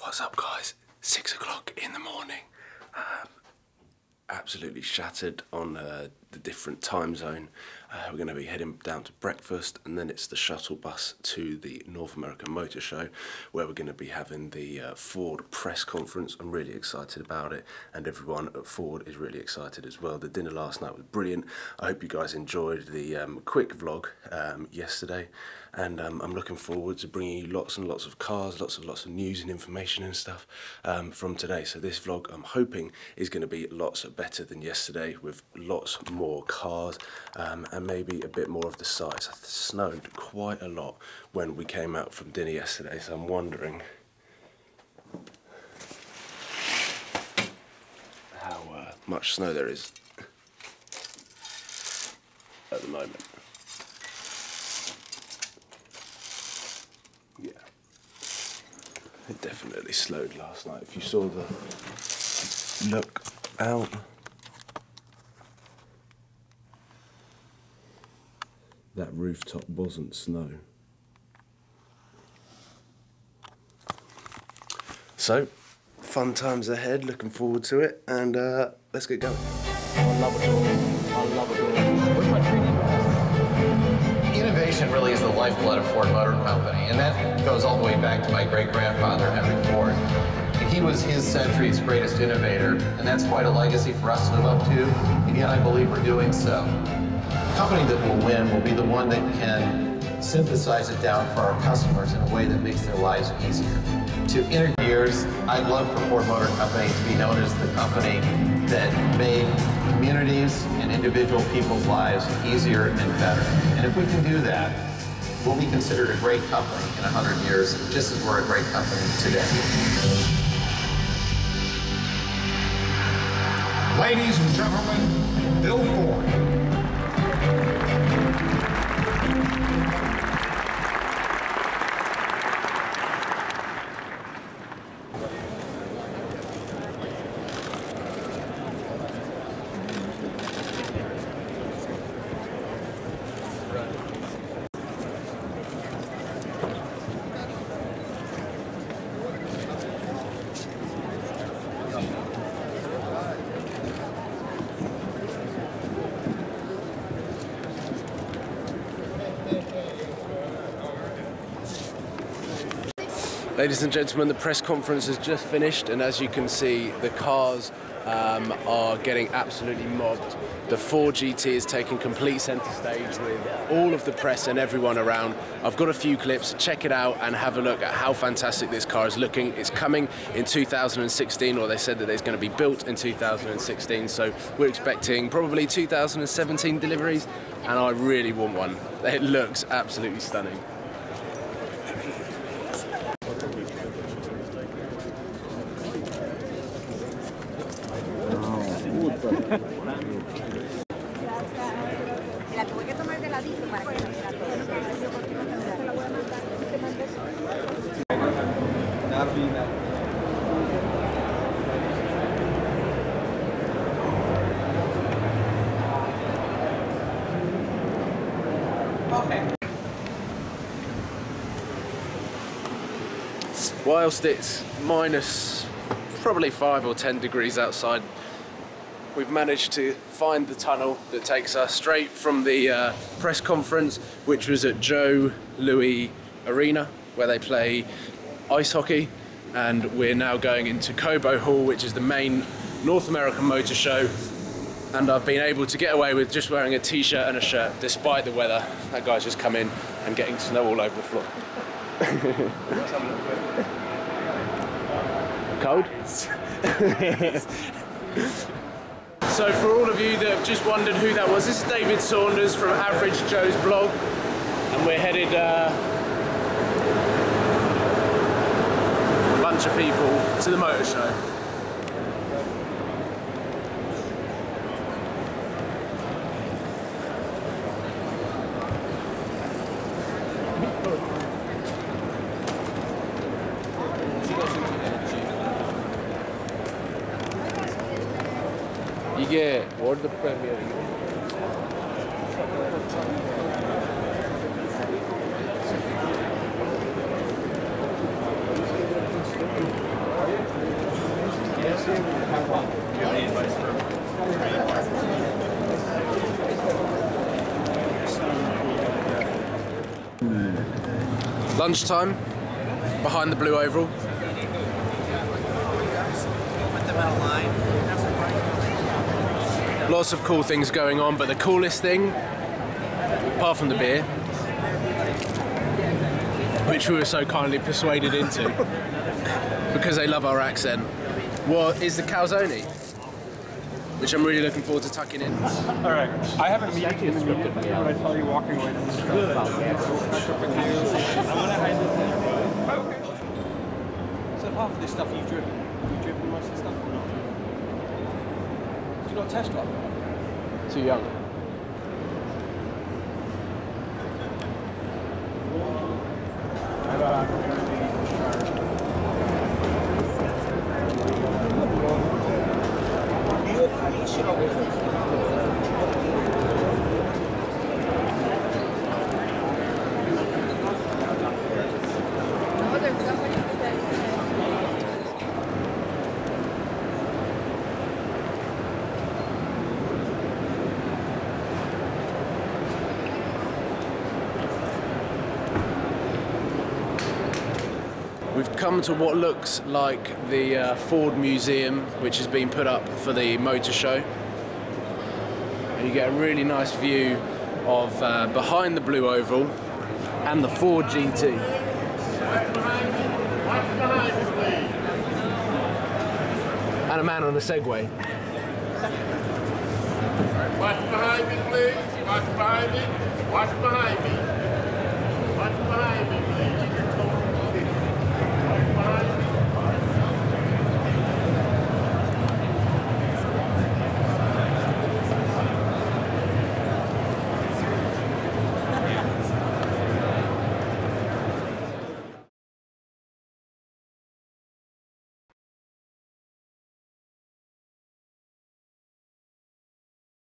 What's up, guys? Six o'clock in the morning. Um, absolutely shattered on uh, the different time zone. Uh, we're going to be heading down to breakfast, and then it's the shuttle bus to the North American Motor Show, where we're going to be having the uh, Ford press conference. I'm really excited about it, and everyone at Ford is really excited as well. The dinner last night was brilliant. I hope you guys enjoyed the um, quick vlog um, yesterday, and um, I'm looking forward to bringing you lots and lots of cars, lots and lots of news and information and stuff um, from today. So this vlog, I'm hoping, is going to be lots better than yesterday with lots more cars um, and maybe a bit more of the sights. It snowed quite a lot when we came out from dinner yesterday, so I'm wondering how uh, much snow there is at the moment. Yeah. It definitely slowed last night. If you saw the look out. That rooftop wasn't snow. So, fun times ahead, looking forward to it, and uh, let's get going. Innovation really is the lifeblood of Ford Motor Company, and that goes all the way back to my great-grandfather, Henry Ford. He was his century's greatest innovator, and that's quite a legacy for us to live up to, and yet I believe we're doing so. The company that will win will be the one that can synthesize it down for our customers in a way that makes their lives easier. To inner years, I'd love for Ford Motor Company to be known as the company that made communities and individual people's lives easier and better. And if we can do that, we'll be considered a great company in 100 years, just as we're a great company today. Ladies and gentlemen, Bill Ford. Ladies and gentlemen, the press conference has just finished, and as you can see, the cars um, are getting absolutely mobbed. The Ford GT is taking complete centre stage with all of the press and everyone around. I've got a few clips, check it out and have a look at how fantastic this car is looking. It's coming in 2016, or they said that it's going to be built in 2016, so we're expecting probably 2017 deliveries, and I really want one. It looks absolutely stunning. Whilst it's minus probably five or ten degrees outside, we've managed to find the tunnel that takes us straight from the uh, press conference, which was at Joe Louis Arena, where they play ice hockey. And we're now going into Cobo Hall, which is the main North American motor show. And I've been able to get away with just wearing a t-shirt and a shirt, despite the weather. That guy's just come in and getting snow all over the floor. Cold? So for all of you that have just wondered who that was, this is David Saunders from Average Joe's blog, and we're headed uh, a bunch of people to the motor show. 이게 월드 프리미어링 Lunchtime, behind the blue oval. Lots of cool things going on, but the coolest thing, apart from the beer, which we were so kindly persuaded into, because they love our accent, what is the calzone, which I'm really looking forward to tucking in. All right. I have a meeting in the minute. What I tell you walking away from this Good. We'll catch up with you. I'm gonna hide this. Okay. So half of this stuff you've driven. You've driven most of the stuff or not? Test drive? Too young. We've come to what looks like the uh, Ford Museum, which has been put up for the motor show. And you get a really nice view of uh, behind the blue oval and the Ford GT. And a man on a Segway. Watch behind me, please. Watch behind me. Watch behind me. Watch behind me.